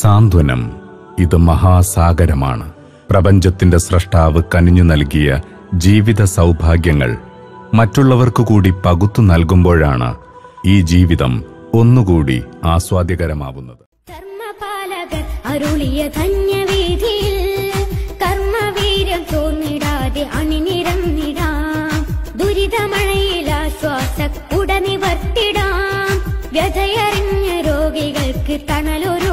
സാന്ത്വനം. ഇത് മഹാസാഗരമാണ്. പ്രപഞ്ചത്തിന്റെ സ്രഷ്ടാവ് കനിഞ്ഞു നൽകിയ ജീവിത സൗഭാഗ്യങ്ങൾ. മറ്റുള്ളവർക്കു കൂടി പകുത്തു നൽകുമ്പോഴാണ് ഈ ജീവിതം ഒന്നുകൂടി ആസ്വാദ്യകരമാവുന്നത്. ധർമ്മപാലകൻ അരുളിയ തോന്നിടാതെ വ്യഥയറിഞ്ഞ രോഗികൾക്ക് തണലൊരു